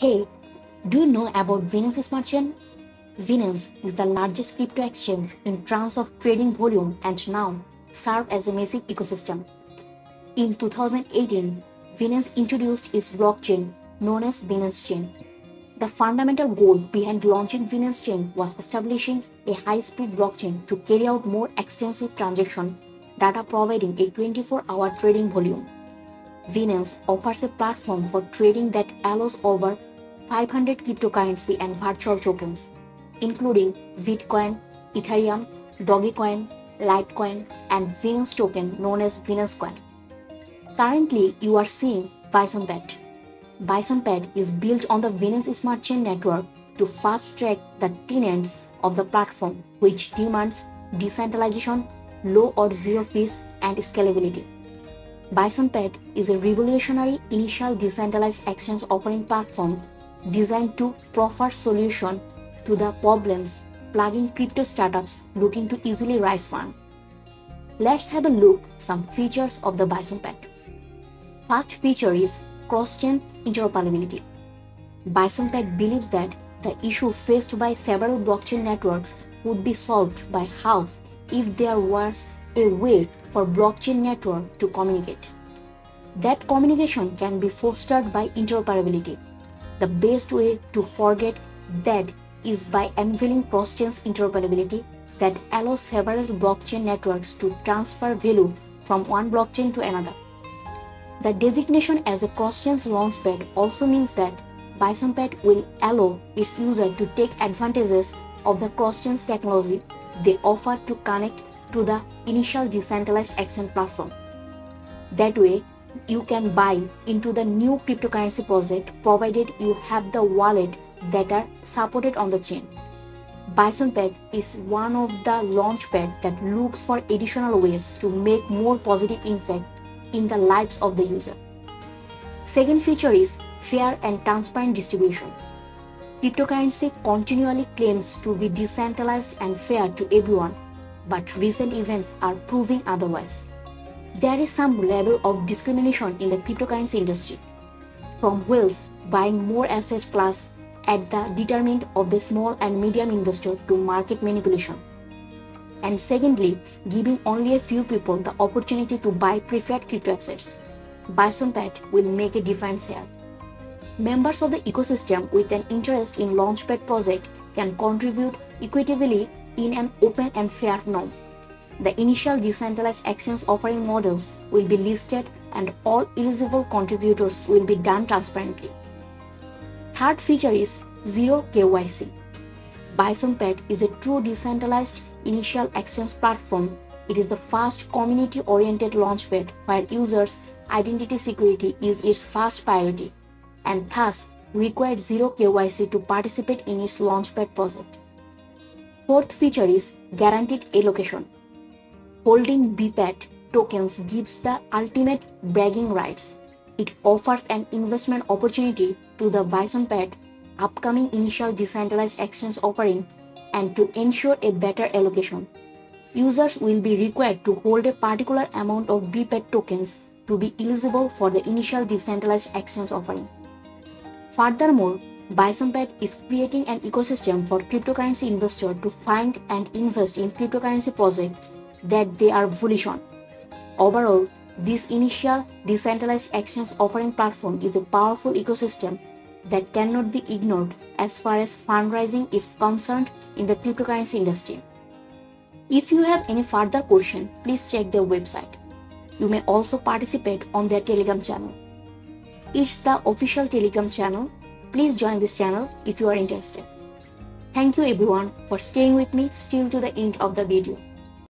Hey, do you know about Binance Smart Chain? Is the largest crypto exchange in terms of trading volume and now serves as a massive ecosystem. In 2018, Binance introduced its blockchain known as Binance Chain. The fundamental goal behind launching Binance Chain was establishing a high-speed blockchain to carry out more extensive transaction data providing a 24-hour trading volume. Binance offers a platform for trading that allows over 500 cryptocurrency and virtual tokens, including Bitcoin, Ethereum, Dogecoin, Litecoin, and Venus token known as Binance Coin. Currently, you are seeing BisonPad. BisonPad is built on the Binance Smart Chain network to fast-track the tenets of the platform, which demands decentralization, low or zero fees, and scalability. BisonPad is a revolutionary initial decentralized exchange offering platform designed to proffer solution to the problems plaguing crypto startups looking to easily raise funds. Let's have a look some features of the BisonPad. First feature is cross-chain interoperability. BisonPad believes that the issue faced by several blockchain networks would be solved by half if there was a way for blockchain network to communicate. That communication can be fostered by interoperability. The best way to forget that is by unveiling cross-chain interoperability that allows several blockchain networks to transfer value from one blockchain to another. The designation as a cross-chain launchpad also means that BisonPad will allow its user to take advantages of the cross-chain technology they offer to connect to the initial decentralized exchange platform. That way, you can buy into the new cryptocurrency project provided you have the wallet that are supported on the chain. BisonPad is one of the launchpad that looks for additional ways to make more positive impact in the lives of the user. Second feature is fair and transparent distribution. Cryptocurrency continually claims to be decentralized and fair to everyone, but recent events are proving otherwise. There is some level of discrimination in the cryptocurrency industry, from whales buying more asset class at the detriment of the small and medium investor to market manipulation. And secondly, giving only a few people the opportunity to buy preferred crypto assets. BisonPad will make a difference here. Members of the ecosystem with an interest in Launchpad project can contribute equitably in an open and fair norm. The initial decentralized exchange offering models will be listed and all eligible contributors will be done transparently. Third feature is Zero KYC. BisonPad is a true decentralized initial exchange platform. It is the first community-oriented launchpad where users' identity security is its first priority and thus required zero KYC to participate in its Launchpad project. Fourth feature is guaranteed allocation. Holding BPAD tokens gives the ultimate bragging rights. It offers an investment opportunity to the BisonPad upcoming initial decentralized exchange offering and to ensure a better allocation. Users will be required to hold a particular amount of BPAD tokens to be eligible for the initial decentralized exchange offering. Furthermore, BisonPad is creating an ecosystem for cryptocurrency investors to find and invest in cryptocurrency projects that they are bullish on. Overall, this initial decentralized exchange offering platform is a powerful ecosystem that cannot be ignored as far as fundraising is concerned in the cryptocurrency industry. If you have any further question, please check their website. You may also participate on their Telegram channel. It's the official Telegram channel. Please join this channel if you are interested. Thank you everyone for staying with me still to the end of the video.